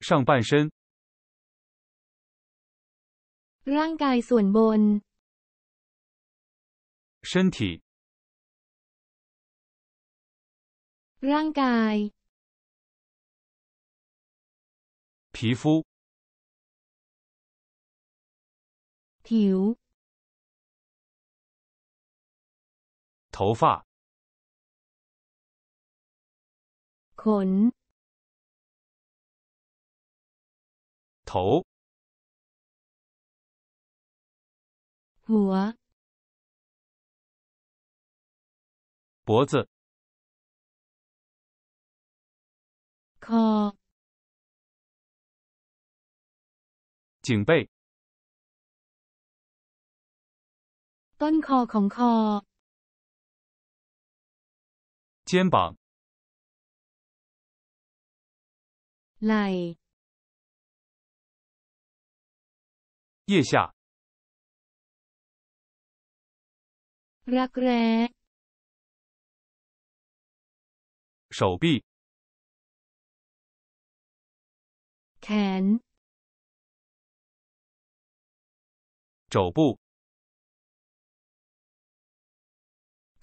上半身、 ร่างกายส่วนบน 身体、 ร่างกาย 皮肤、 ผิว 头发、 ขน 头、 หัว 脖子、 คอ 颈背、 ต้นคอของคอ 肩膀、 ไหล่ 腋下、 รักแร้ 手臂、 แขน 肘部、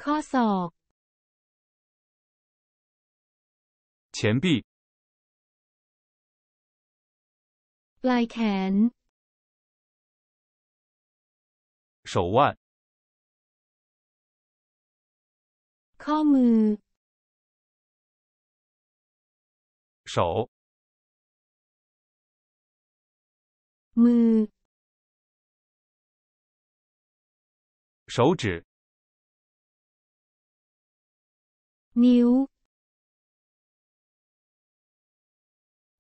ข้อศอก 前臂、 ปลายแขน 手腕、 ข้อมือ 手、 มือ 手指、 นิ้ว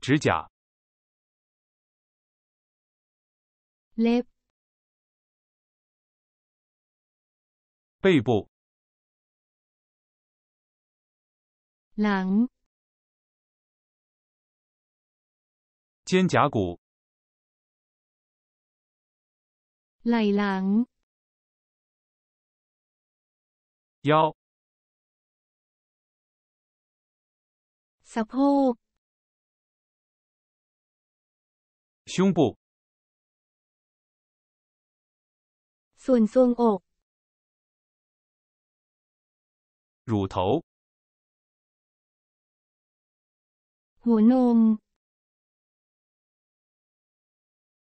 指甲、 เล็บ 背部、 หลัง 肩胛骨、 ไหล่หลัง 腰、 สะโพก 胸部、 ส่วนทรวงอก 乳头、 หัวนม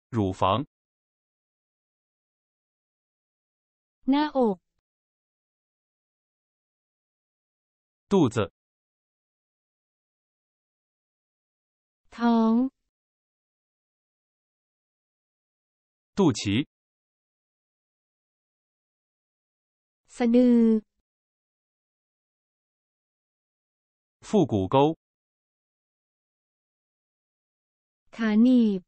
乳房、 หน้าอก 肚子、 ท้อง 肚脐、 สะดือ 复古沟。卡尼